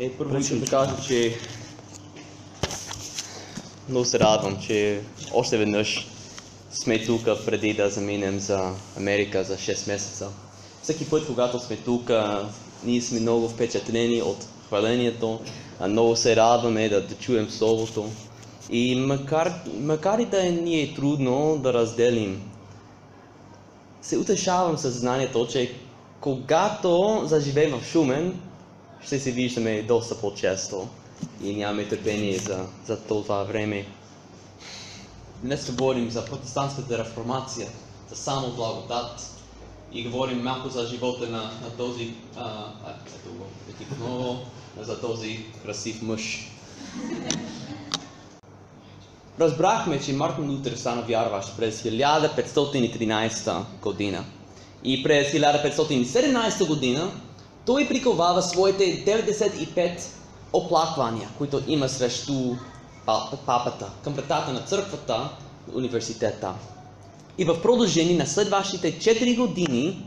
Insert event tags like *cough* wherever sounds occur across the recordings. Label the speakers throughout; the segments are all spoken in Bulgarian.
Speaker 1: Е, първо искам да кажа, че много се радвам, че още веднъж сме тук преди да заминем за Америка за 6 месеца. Всеки път, когато сме тук, ние сме много впечатлени от хвалението, а много се радваме да, да чуем Словото. И макар, макар и да ни е трудно да разделим, се утешавам със знанието, че когато заживеем в Шумен, ще се виждаме доста по-често и нямаме търпение за, за това време. Днес говорим за протестантската реформация, за само благодат и говорим малко за живота на, на този, а, а, го, отново, за този красив мъж. Разбрахме, че Мартин Лутер стана вярващ през 1513 година. И през 1517 година той приковава своите 95 оплаквания, които има срещу папата, към вратата на църквата, университета. И в продължение на следващите 4 години,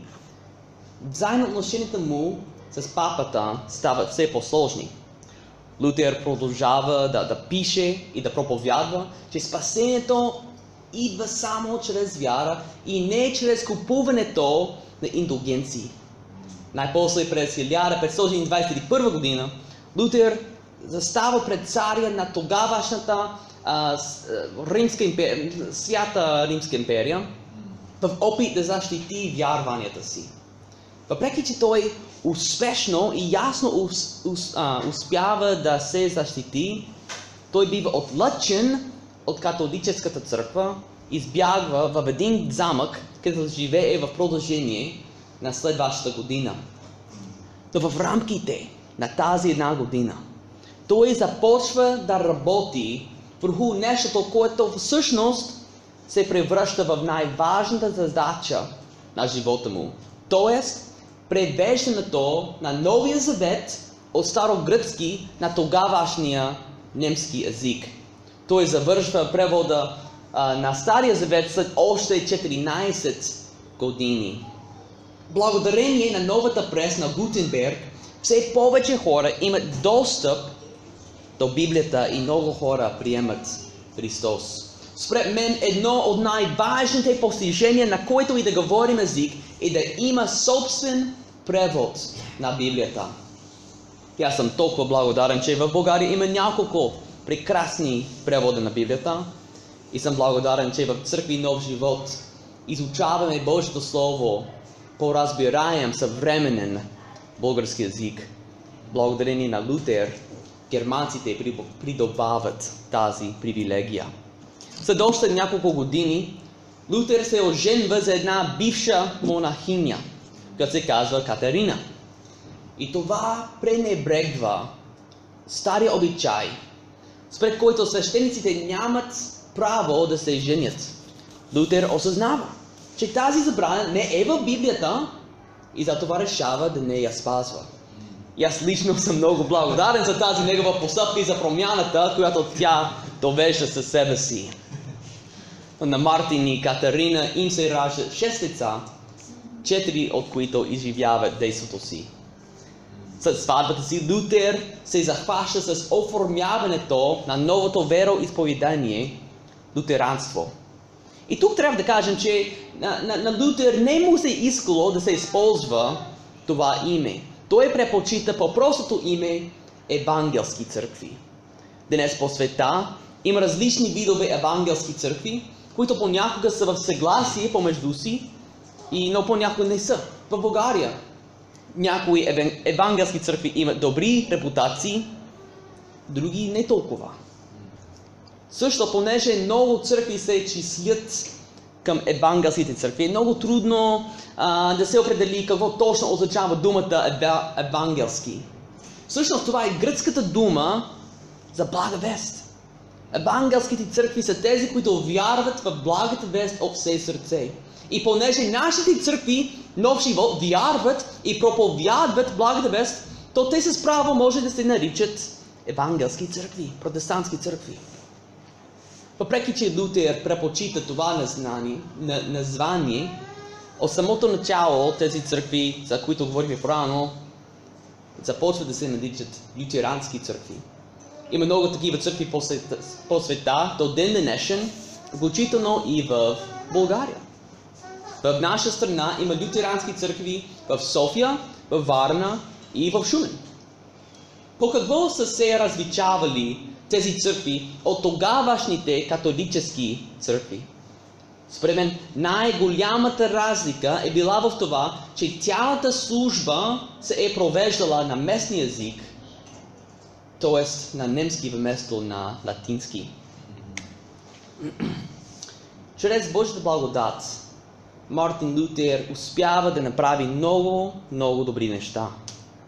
Speaker 1: взаимоотношенията му с папата стават все по-сложни. Лутер продължава да, да пише и да проповядва, че спасението идва само чрез вяра и не чрез купуването на индулгенции. Най-после през 1521 година Лутер застава пред царя на тогавашната а, римска империя, свята Римска империя в опит да защити вярванията си. Въпреки, че той успешно и ясно ус, ус, а, успява да се защити, той бива отлъчен от католическата църква, избягва в един замък, където живее в продължение на следващата година. Но в рамките на тази една година, той започва да работи върху нещото, което всъщност се превръща в най-важната задача на живота му. Тоест, превеждането на Новия Завет от старогръцки на тогавашния немски език. Той завършва превода а, на Стария Завет след още 14 години. Благодарение на новата прес на Гутенберг, все повече хора имат достъп до Библията и много хора приемат Христос. Според мен едно от най-важните постижения, на което и да говорим език, е да има собствен превод на Библията. И аз съм толкова благодарен, че в България има няколко прекрасни преводи на Библията. И съм благодарен, че в Църкви Нов Живот изучаваме Божието Слово по разбираем съвременен български язик. Благодарение на Лутер, германците придобават тази привилегия. След още няколко години, Лутер се оженва за една бивша монахиня, която се казва Катерина. И това пренебрегва стария обичай, спред който свещениците нямат право да се женят. Лутер осъзнава, че тази забрана не е в Библията и затова решава да не я спазва. И аз лично съм много благодарен за тази негова постъпка и за промяната, която тя довежда със себе си. На Мартин и Катерина им се раждат шест деца, четири от които изживяват действото си. След сватбата си Лутер се захваща с оформяването на новото вероисповедание лютеранство. И тук трябва да кажем, че на, на, на Лутер не му се искало да се използва това име. Той предпочита по простото име евангелски църкви. Днес по света има различни видове евангелски църкви, които понякога са в съгласие помежду си, и, но понякога не са. В България някои евангелски църкви имат добри репутации, други не толкова. Също, понеже много църкви се числят към евангелските църкви, е много трудно а, да се определи какво точно означава думата евангелски. Всъщност това е гръцката дума за блага вест. Евангелските църкви са тези, които вярват в благата вест от все сърце. И понеже нашите църкви, нов живот, вярват и проповядват благата вест, то те с право може да се наричат евангелски църкви, протестантски църкви. Въпреки, че Лутер препочита това название, от самото начало тези църкви, за които говорихме по-рано, започват да се наричат лютерански църкви. Има много такива църкви по света, по света до ден днешен, включително и в България. В наша страна има лютерански църкви в София, в Варна и в Шумен. По какво са се различавали тези църкви от тогавашните католически църкви? Според мен най-голямата разлика е била в това, че цялата служба се е провеждала на местния език, т.е. на немски вместо на латински. Чрез Божията благодат, Мартин Лутер успява да направи много, много добри неща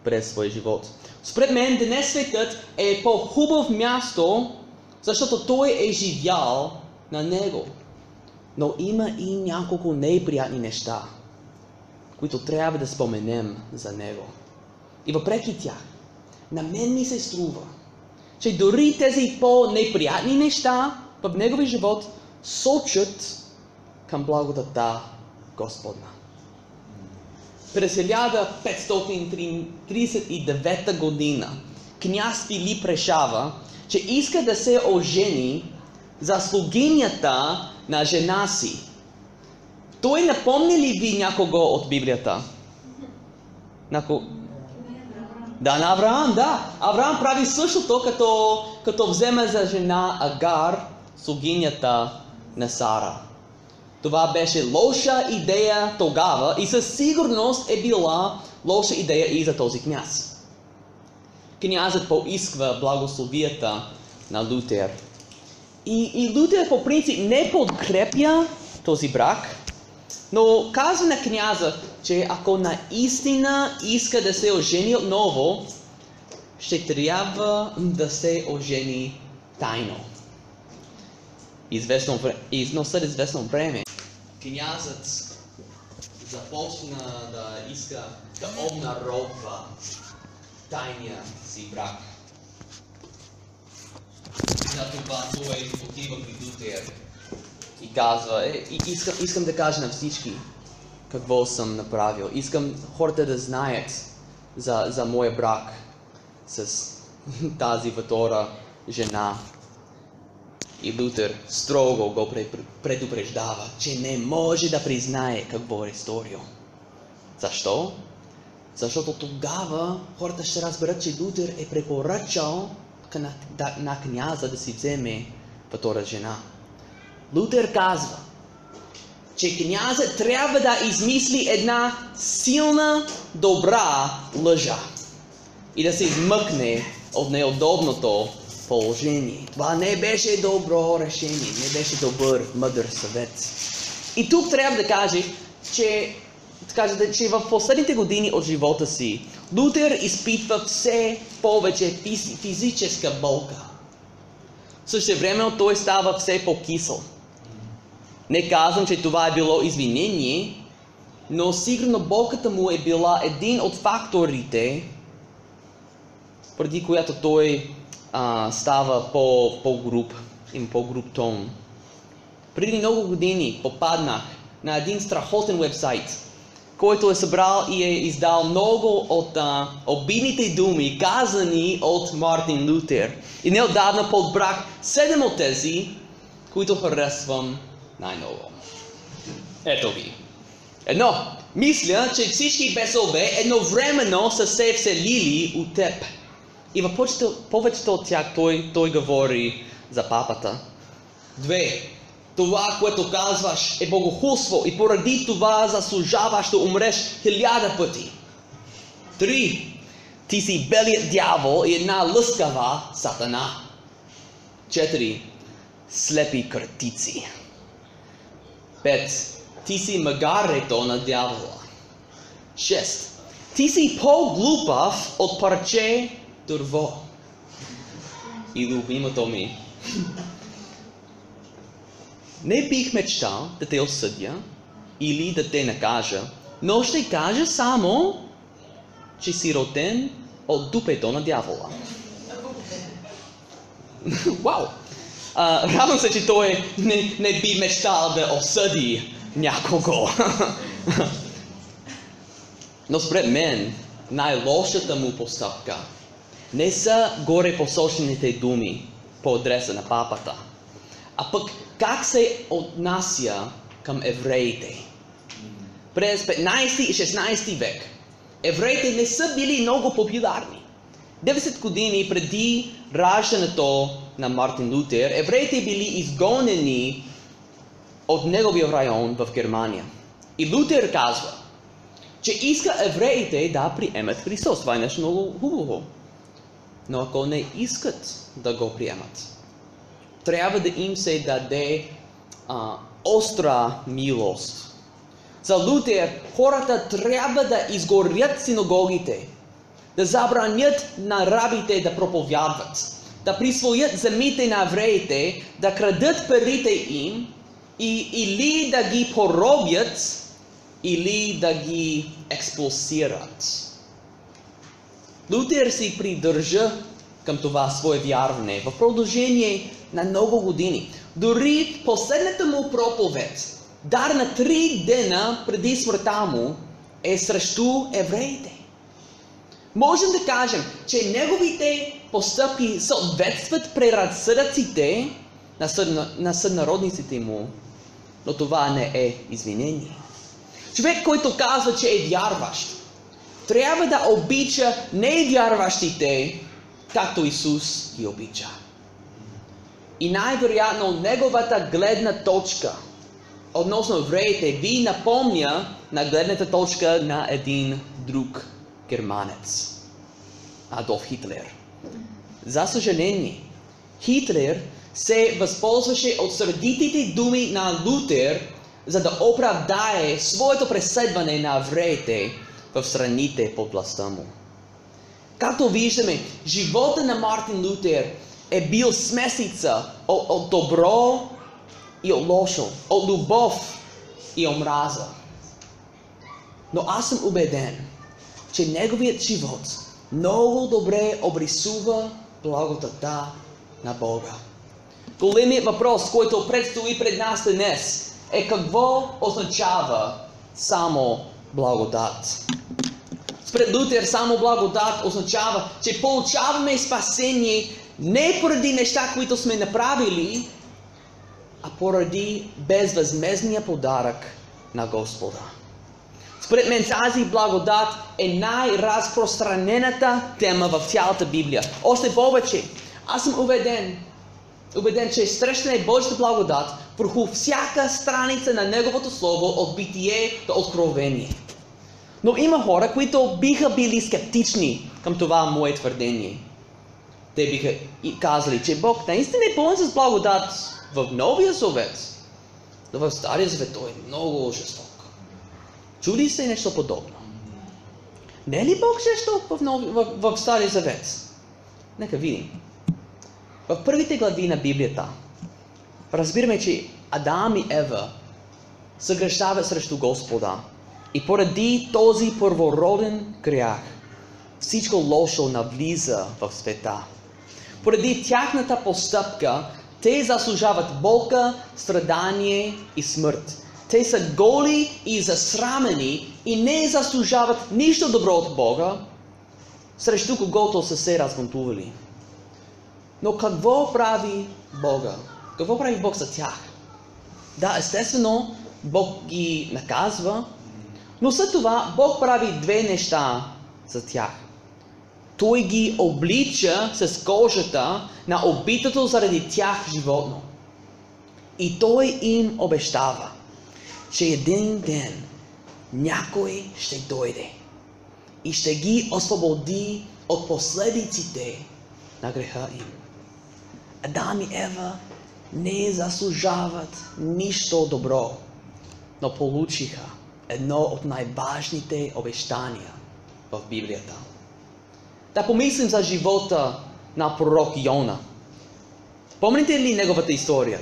Speaker 1: през своя живот. Според мен, днес светът е по-хубав място, защото той е живял на него. Но има и няколко неприятни неща, които трябва да споменем за него. И въпреки тях, на мен ми се струва, че дори тези по-неприятни неща в неговия живот сочат към благодата Господна. През 1539 година княз Филип решава, че иска да се ожени за слугинята на жена си. Той напомни ли ви някого от Библията? Нако... Да, на Авраам, да. Авраам прави същото, като, като вземе за жена Агар, слугинята на Сара. Това беше лоша идея тогава и със сигурност е била лоша идея и за този княз. Князът поисква благословията на Лутер. И, и Лутер по принцип не подкрепя този брак, но казва на княза, че ако наистина иска да се ожени отново, ще трябва да се ожени тайно. Известно, но след известно време, князът започна да иска да обнародва тайния си брак. За това той отива при Лутер и казва, е, искам, искам да кажа на всички какво съм направил. Искам хората да знаят за, за моя брак с *laughs* тази втора жена. И Лутер строго го предупреждава, че не може да признае какво е сторил. Защо? Защото тогава хората ще разберат, че Лутер е препоръчал на, на княза да си вземе втора жена. Лутер казва, че князът трябва да измисли една силна, добра лъжа и да се измъкне от неудобното положение. Това не беше добро решение, не беше добър, мъдър съвет. И тук трябва да кажа, че, да че в последните години от живота си Лутер изпитва все повече физическа болка. Също време той става все по-кисел. Не казвам, че това е било извинение, но сигурно болката му е била един от факторите, преди която той а, става по, по-груп, им по-груп тон. Преди много години попаднах на един страхотен вебсайт, който е събрал и е издал много от а, обидните думи, казани от Мартин Лутер. И неотдавна подбрах седем от тези, които харесвам най-ново. Ето ви. Едно, мисля, че всички бесове едновременно са се вселили от теб. И в повечето, повечето от тях той, той говори за папата. Две, това, което казваш е богохулство и поради това заслужаваш да умреш хиляда пъти. Три, ти си белият дявол и една лъскава сатана. Четири, слепи кратици. Пет, ти си магарето на дявола. Шест, ти си по-глупав от парче дърво. И любимото ми. Не бих мечтал да те осъдя или да те накажа, но ще кажа само, че си роден от дупето на дявола. *laughs* Вау! Uh, радвам се, че той не, не би мечтал да осъди някого. *laughs* Но спред мен, най-лошата му постъпка не са горе посочените думи по адреса на папата, а пък как се отнася към евреите. През 15 и 16 век евреите не са били много популярни. 90 години преди раждането на Мартин Лутер, евреите били изгонени от неговия район в Германия. И Лутер казва, че иска евреите да приемат Христос. Това е нещо много хубаво. Но ако не искат да го приемат, трябва да им се даде а, остра милост. За Лутер хората трябва да изгорят синагогите, да забранят на рабите да проповядват, да присвоят земите на евреите, да крадат парите им и, или да ги поробят, или да ги експулсират. Лутер си придържа към това свое вярване в продължение на много години. Дори последната му проповед, дар на три дена преди смъртта му, е срещу евреите. Можем да кажем, че неговите постъпки съответстват преразсъдъците на, съд, на съднародниците му, но това не е извинение. Човек, който казва, че е вярващ, трябва да обича невярващите, както Исус ги обича. И най-вероятно неговата гледна точка относно евреите ви напомня на гледната точка на един друг германец. Адолф Хитлер. За съжаление, Хитлер се възползваше от сърдитите думи на Лутер, за да оправдае своето преследване на евреите в страните под властта му. Както виждаме, живота на Мартин Лутер е бил смесица от, от добро и от лошо, от любов и омраза. Но аз съм убеден, че неговият живот много добре обрисува благодата на Бога. Големият въпрос, който предстои пред нас днес, е какво означава само благодат. Спред Лутер само благодат означава, че получаваме спасение не поради неща, които сме направили, а поради безвъзмезния подарък на Господа. Според мен тази благодат е най-разпространената тема в цялата Библия. Още повече, аз съм убеден, убеден, че срещане Божията благодат върху всяка страница на Неговото Слово от битие до откровение. Но има хора, които биха били скептични към това мое твърдение. Те биха и казали, че Бог наистина е пълен с благодат в Новия Завет, но в Стария Завет той е много жесток. Чули се нещо подобно? Не е ли Бог жесток в, нови, в, в Стария Завет? Нека видим. В първите глави на Библията разбираме, че Адам и Ева съгрещават срещу Господа. И поради този първороден грях, всичко лошо навлиза в света. Поради тяхната постъпка, те заслужават болка, страдание и смърт. Те са голи и засрамени и не заслужават нищо добро от Бога, срещу когото са се разбунтували. Но какво прави Бога? Какво прави Бог за тях? Да, естествено, Бог ги наказва, но след това Бог прави две неща за тях. Той ги облича с кожата на убитото заради тях животно. И Той им обещава, че един ден някой ще дойде и ще ги освободи от последиците на греха им. Адам и Ева не заслужават нищо добро, но получиха едно от най-важните обещания в Библията. Да помислим за живота на пророк Йона. Помните ли неговата история?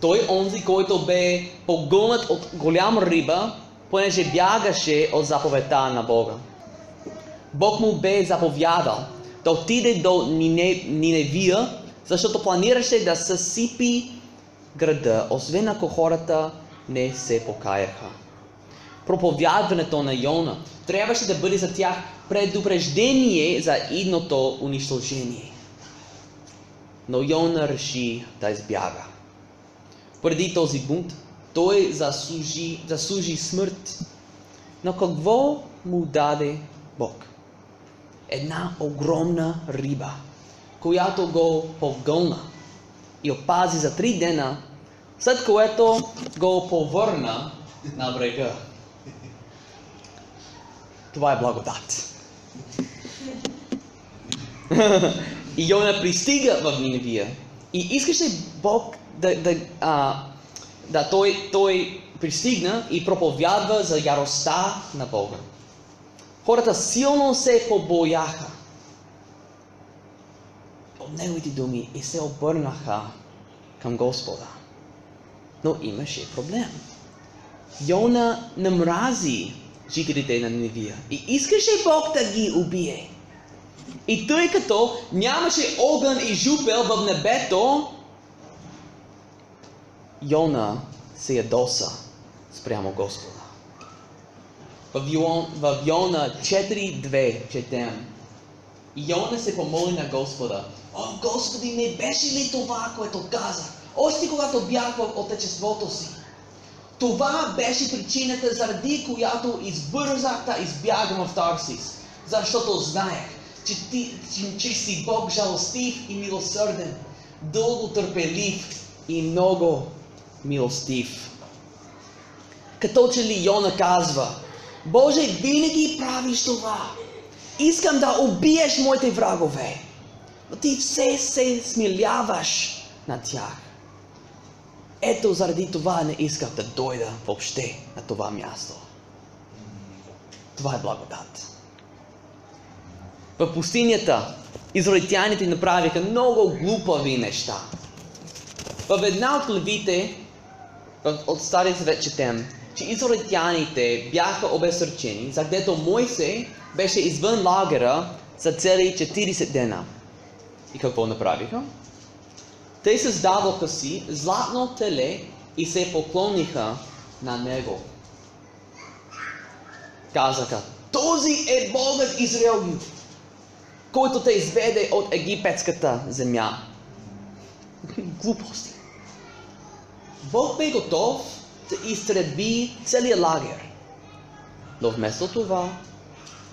Speaker 1: Той онзи, който бе погълнат от голям риба, понеже бягаше от заповедта на Бога. Бог му бе заповядал да отиде до Ниневия, защото планираше да съсипи града, освен ако хората не се покаяха. проповядването на Йона трябваше да бъде за тях предупреждение за идното унищожение. Но Йона реши да избяга. Преди този бунт, той заслужи, заслужи смърт. Но какво му даде Бог? Една огромна риба, която го погълна и опази за три дена, след което го повърна на брега. Това е благодат. *laughs* и Йона пристига в Ниневия и искаше Бог да, да, а, да той, той пристигна и проповядва за яростта на Бога. Хората силно се побояха от неговите думи и се обърнаха към Господа. Но имаше проблем. Йона намрази жителите на Ниневия и искаше Бог да ги убие. И тъй като нямаше огън и жупел в небето, Йона се ядоса спрямо Господа. В Йона 4.2 четем. Йона се помоли на Господа. О, Господи, не беше ли това, което казах? Още когато бях в отечеството си. Това беше причината, заради която избързах да избягам в Тарсис. Защото знаех, че, ти, че, че си Бог жалостив и милосърден, дълго търпелив и много милостив. Като че ли Йона казва, Боже, винаги правиш това. Искам да убиеш моите врагове. Но ти все се смиляваш на тях. Ето заради това не искам да дойда въобще на това място. Това е благодат. В пустинята израелтяните направиха много глупави неща. В една от главите от Стария Завет четем, че израелтяните бяха обесърчени, задето Мойсе беше извън лагера за цели 40 дена. И какво направиха? Те създадоха си златно теле и се поклониха на него. Казаха, този е Богът Израел, който те изведе от египетската земя. Глупости. Бог бе готов изтреби целия лагер. Но вместо това,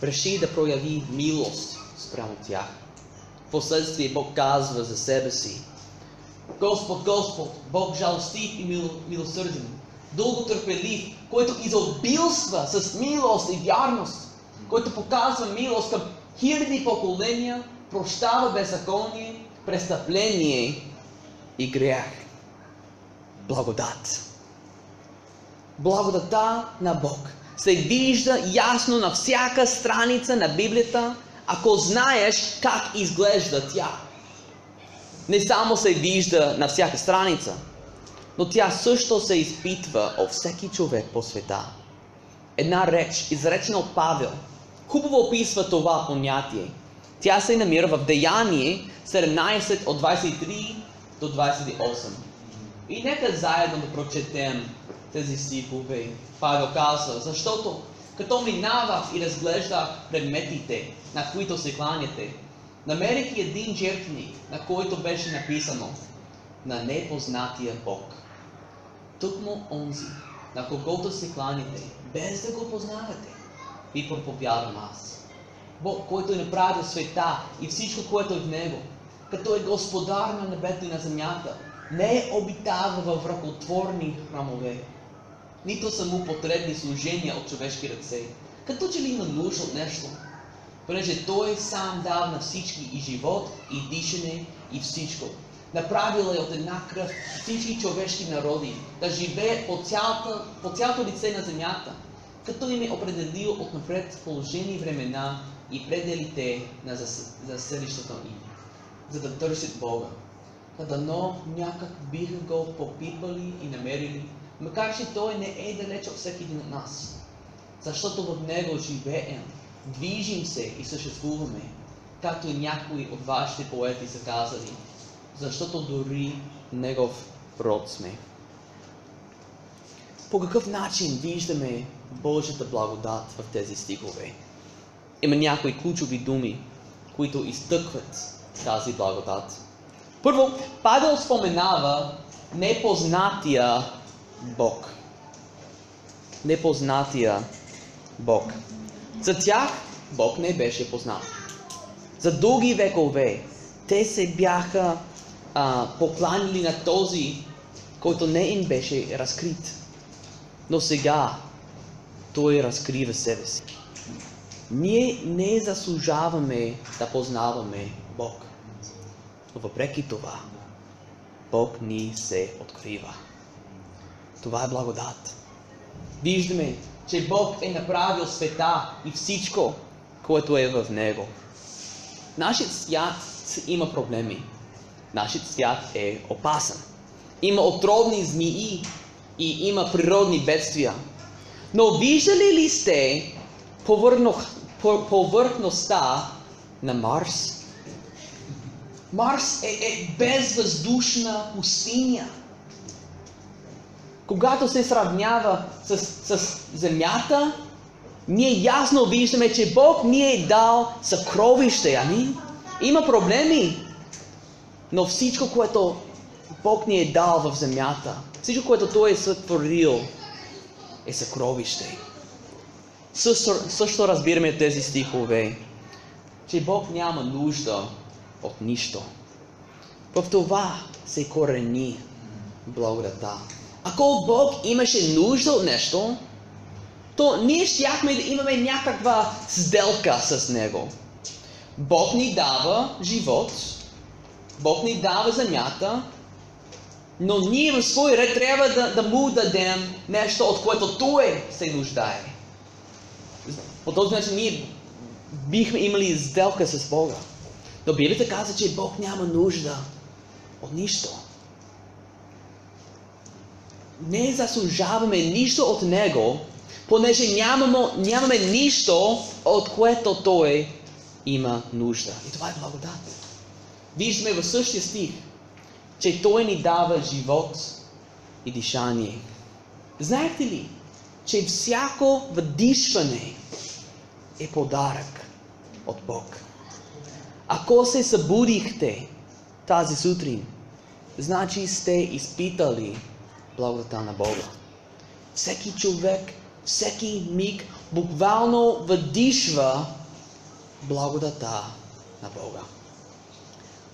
Speaker 1: реши да прояви милост спрямо тях. Впоследствие Бог казва за себе си, Господ, Господ, Бог жалостив и мил, милосърден, дълго търпелив, който изобилства с милост и вярност, който показва милост към хиляди поколения, прощава беззаконие, престъпление и грях. Благодат. Благодата на Бог се вижда ясно на всяка страница на Библията, ако знаеш как изглежда тя не само се вижда на всяка страница, но тя също се изпитва от всеки човек по света. Една реч, изречена от Павел, хубаво описва това понятие. Тя се намира в Деяние 17 от 23 до 28. И нека заедно да прочетем тези стихове. Павел казва, защото като минавах и разглеждах предметите, на които се кланяте, Намерих един жертвник, на който беше написано на непознатия Бог. Тук му онзи, на когото се кланите, без да го познавате, ви проповядвам аз. Бог, който е направил света и всичко, което е в него, като е господар на небето и на земята, не е обитава във ръкотворни храмове, нито са му потребни служения от човешки ръце, като че ли има нужда от нещо, понеже Той сам дал на всички и живот, и дишане, и всичко. Направил е от една кръв всички човешки народи да живеят по по цялото лице на земята, като им е определил отнапред положени времена и пределите на заселището им, за да търсят Бога. Дано някак биха го попипали и намерили, макар че Той не е далеч от всеки един от нас, защото в Него живеем движим се и съществуваме, както и някои от вашите поети са казали, защото дори Негов род сме. По какъв начин виждаме Божията благодат в тези стихове. Има някои ключови думи, които изтъкват тази благодат. Първо, Павел споменава непознатия Бог. Непознатия Бог. За тях Бог не беше познат. За дълги векове те се бяха а, покланили на този, който не им беше разкрит. Но сега той разкрива себе си. Ние не заслужаваме да познаваме Бог. Но въпреки това, Бог ни се открива. Това е благодат. Виждаме, че Бог е направил света и всичко, което е в него. Нашият свят има проблеми. Нашият свят е опасен. Има отровни змии и има природни бедствия. Но виждали ли сте повърхността на Марс? Марс е, е безвъздушна пустиня. Когато се сравнява с, с Земята, ние ясно виждаме, че Бог ни е дал съкровище. Амин. Има проблеми, но всичко, което Бог ни е дал в земята, всичко, което Той е сътворил, е съкровище. Също, също разбираме тези стихове, че Бог няма нужда от нищо. В това се корени благодата. Ако Бог имаше нужда от нещо, то ние щяхме да имаме някаква сделка с Него. Бог ни дава живот, Бог ни дава земята, но ние в свой ред трябва да, да му дадем нещо, от което Той се нуждае. По този начин ние бихме имали сделка с Бога. Но Библията каза, че Бог няма нужда от нищо. Не заслужаваме нищо от Него, понеже нямаме, нямаме нищо, от което Той има нужда. И това е благодат. Виждаме в същия стих, че Той ни дава живот и дишание. Знаете ли, че всяко въдишване е подарък от Бог? Ако се събудихте тази сутрин, значи сте изпитали благодата на Бога. Всеки човек, всеки миг буквално въдишва благодата на Бога.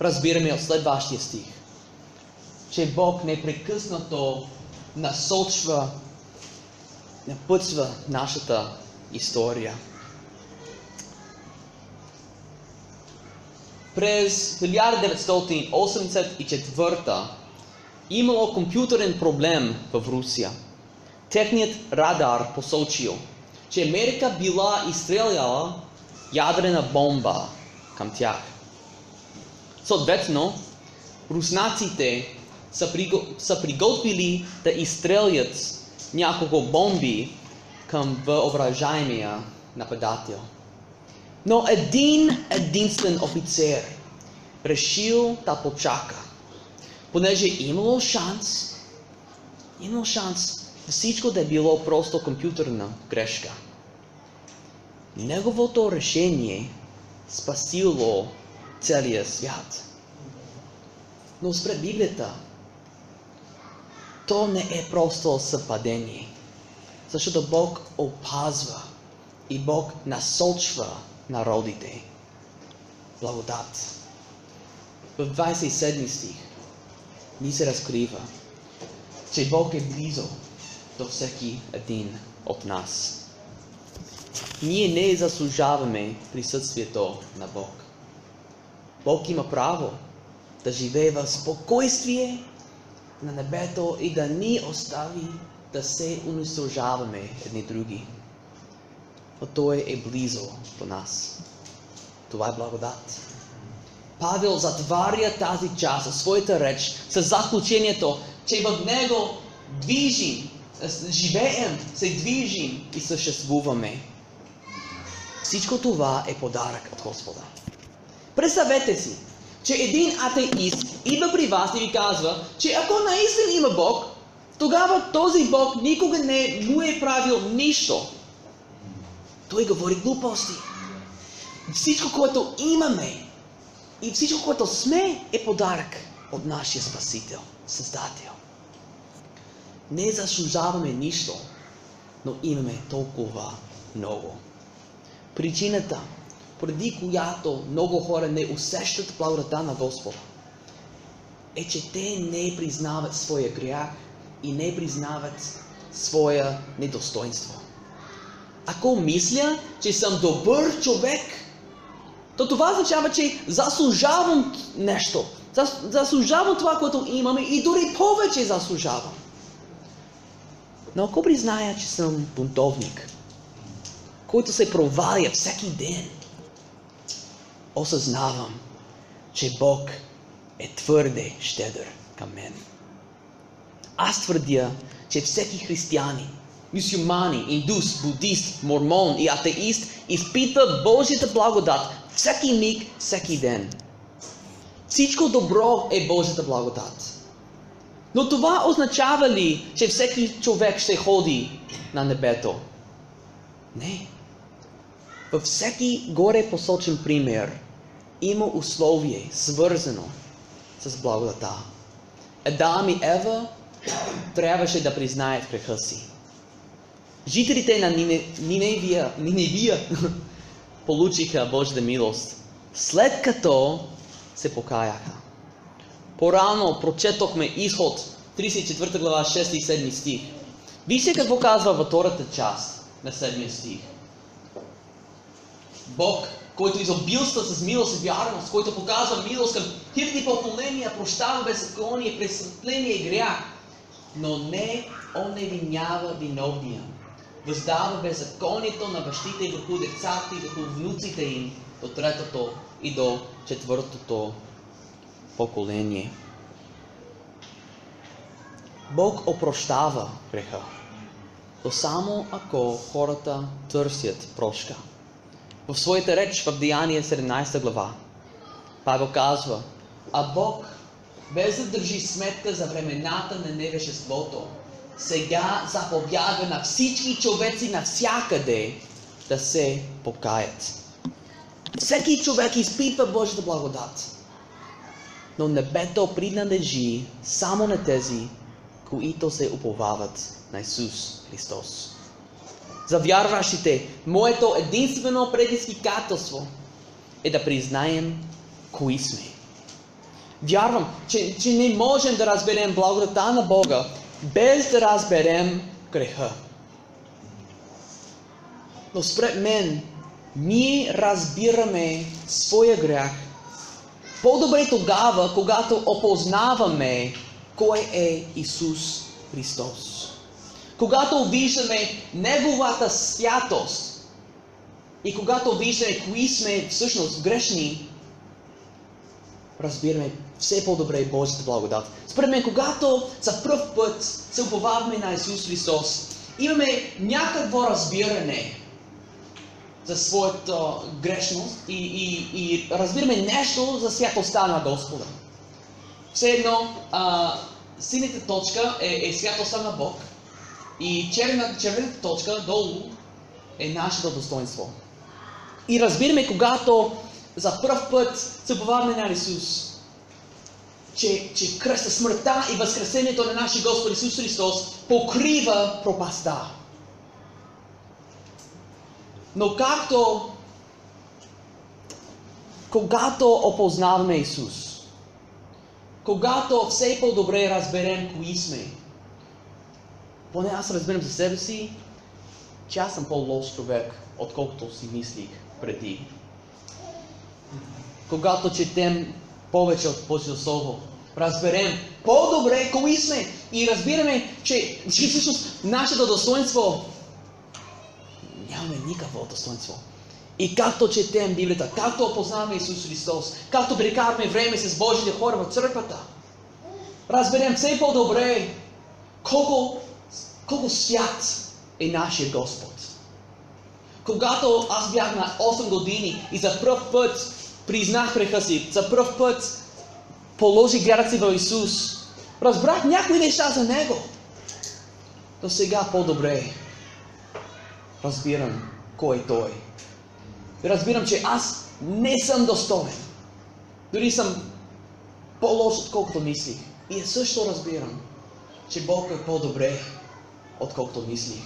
Speaker 1: Разбираме от следващия стих, че Бог непрекъснато насочва, напътства нашата история. През 1984 имало компютърен проблем в Русия. Техният радар посочил, че Америка била изстреляла ядрена бомба към тях. Съответно, руснаците са, приго... са приготвили да изстрелят няколко бомби към въображаемия нападател. Но един единствен офицер решил да почака, понеже имало шанс, имало шанс всичко да е било просто компютърна грешка. Неговото решение спасило целия свят. Но спред Библията, то не е просто съвпадение. Защото Бог опазва и Бог насочва народите. Благодат. В 27 стих ни се разкрива, че Бог е близо до всеки един от нас. Ние не заслужаваме присъствието на Бог. Бог има право да живее в спокойствие на небето и да ни остави да се унищожаваме едни други. Но Той е близо до нас. Това е благодат. Павел затваря тази част от своята реч с заключението, че в него движим, живеем, се движим и съществуваме. Всичко това е подарък от Господа. Представете си, че един атеист идва при вас и ви казва, че ако наистина има Бог, тогава този Бог никога не му е правил нищо. Той говори глупости. Всичко, което имаме и всичко, което сме, е подарък от нашия Спасител, Създател. Не заслужаваме нищо, но имаме толкова много. Причината, преди която много хора не усещат благодата на Господа, е, че те не признават своя грях и не признават своя недостоинство. Ако мисля, че съм добър човек, то това означава, че заслужавам нещо. Заслужавам това, което имаме и дори повече заслужавам. Но ако призная, че съм бунтовник, който се проваля всеки ден, осъзнавам, че Бог е твърде щедър към мен. Аз твърдя, че всеки християнин, мусулмани, индус, будист, мормон и атеист изпитва Божията благодат всеки миг, всеки ден. Всичко добро е Божията благодат. Но това означава ли, че всеки човек ще ходи на небето? Не. Във всеки горе посочен пример има условие, свързано с благодата. Адам и Ева трябваше да признаят греха си. Жителите на Ниневия, Ниневия *laughs* получиха Божията милост, след като се покаяха. По-рано прочетохме изход 34 глава 6 и 7 стих. Вижте какво казва във втората част на 7 стих. Бог, който изобилства с милост и вярност, който показва милост към хиляди поколения, прощава беззаконие, престъпление и грях, но не он не винява виновния. Въздава беззаконието на бащите върху децата и върху внуците им до третото и до четвъртото поколение. Бог опрощава греха, но само ако хората търсят прошка. В своята реч в Деяние 17 глава Павел казва, а Бог, без да държи сметка за времената на невежеството, сега заповядва на всички човеци навсякъде да се покаят. Всеки човек изпитва Божията благодат. Но небето принадлежи само на тези, които се уповават на Исус Христос. За вярващите, моето единствено предизвикателство е да признаем кои сме. Вярвам, че, че не можем да разберем благодата на Бога, без да разберем греха. Но спред мен, ние разбираме своя грях по-добре тогава, когато опознаваме кой е Исус Христос. Когато виждаме Неговата святост и когато виждаме кои сме всъщност грешни, разбираме все по-добре Божията благодат. Според мен, когато за пръв път се уповаваме на Исус Христос, имаме някакво разбиране за своята грешност и, и, и разбираме нещо за святостта на Господа. Все едно, а, синята точка е, е святостта на Бог и червената, червената точка долу е нашето достоинство. И разбираме, когато за първ път се уповаваме на Исус, че, че кръста, смъртта и възкресението на нашия Господ Исус Христос покрива пропаста. Но както когато опознаваме Исус, когато все по-добре разберем кои сме, поне аз разбирам за себе си, че аз съм по-лош човек, отколкото си мислих преди. Когато четем повече от Божието Слово, разберем по-добре кои сме и разбираме, че, всъщност нашето достоинство нямаме никакво достоинство. И както четем Библията, както опознаваме Исус Христос, както прекарваме време с Божите хора в църквата, разберем все по-добре колко, колко свят е нашия Господ. Когато аз бях на 8 години и за първ път признах греха си, за първ път положих вярата си в Исус, разбрах някои неща за Него. Но сега по-добре разбирам кой е Той. Разбирам, че аз не съм достоен. Дори съм по-лош, отколкото мислих. И е също разбирам, че Бог е по-добре, отколкото мислих.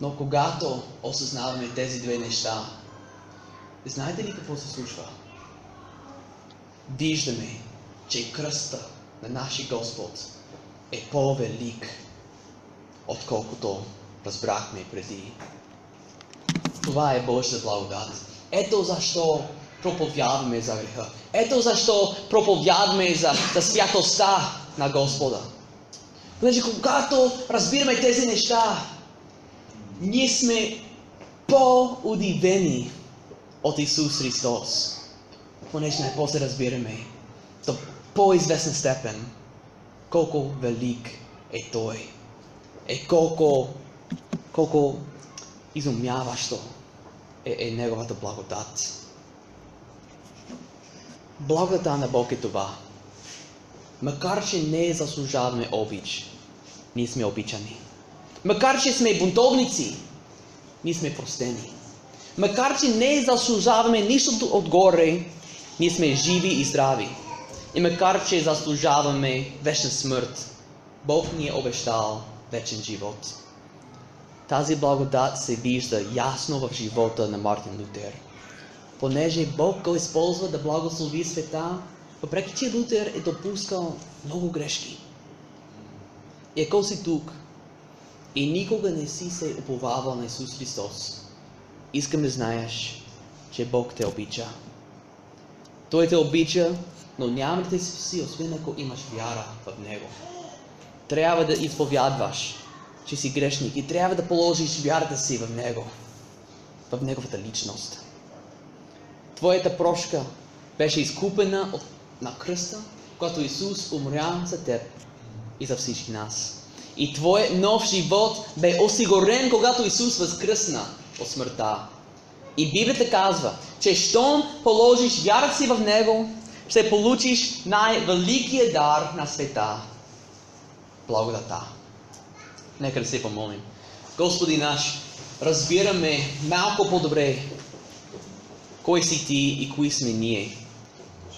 Speaker 1: Но когато осъзнаваме тези две неща, знаете ли какво се случва? Виждаме, че кръста на нашия Господ е по-велик, отколкото разбрахме преди. Това е Божия благодат. Ето защо проповядваме за греха. Ето защо проповядваме за, за святостта на Господа. Понеже когато разбираме тези неща, ние сме по-удивени от Исус Христос. Понеже най-после разбираме до по-известна степен колко велик е Той. Е колко, колко изумяващо е, е Неговата благодат. Благодата на Бог е това. Макар, че не заслужаваме обич, ние сме обичани. Макар, че сме бунтовници, ние сме простени. Макар, че не заслужаваме нищо отгоре, ние сме живи и здрави. И макар, че заслужаваме вечна смърт, Бог ни е обещал вечен живот. Тази благодат се вижда ясно в живота на Мартин Лутер. Понеже Бог го използва да благослови света, въпреки че Лутер е допускал много грешки. И ако си тук и никога не си се уповавал на Исус Христос, искам да знаеш, че Бог те обича. Той те обича, но няма да те си, освен ако имаш вяра в Него. Трябва да изповядваш, че си грешник и трябва да положиш вярата си в Него, в Неговата личност. Твоята прошка беше изкупена от, на кръста, когато Исус умря за теб и за всички нас. И твой нов живот бе осигурен, когато Исус възкръсна от смъртта. И Библията казва, че щом положиш вярата си в Него, ще получиш най-великият дар на света. Благодата. Нека да се помолим. Господи наш, разбираме малко по-добре кой си Ти и кои сме ние.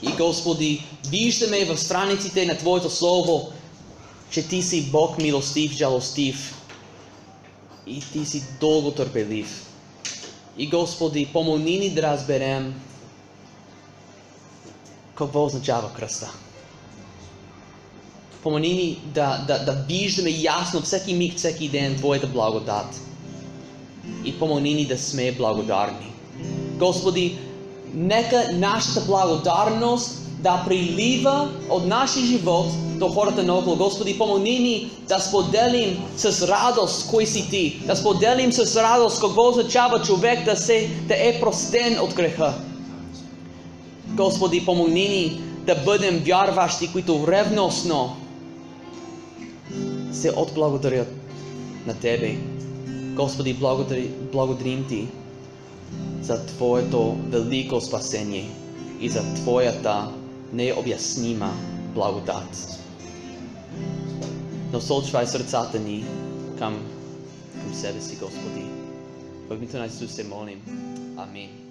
Speaker 1: И Господи, виждаме в страниците на Твоето Слово, че Ти си Бог милостив, жалостив и Ти си дълго търпелив. И Господи, помогни ни да разберем какво означава кръста. Помогни ни да, да, да виждаме ясно всеки миг, всеки ден Твоята благодат. И помогни ни да сме благодарни. Господи, нека нашата благодарност да прилива от нашия живот до хората наоколо. Господи, помогни ни да споделим с радост кой си Ти. Да споделим с радост какво означава човек да, се, да е простен от греха. Господи, помогни ни да бъдем вярващи, които ревностно се отблагодарят на Тебе. Господи, благодари, благодарим Ти за Твоето велико спасение и за Твоята необяснима благодат. Насочвай сърцата ни към, към себе си, Господи. В името на Исус се молим. Амин.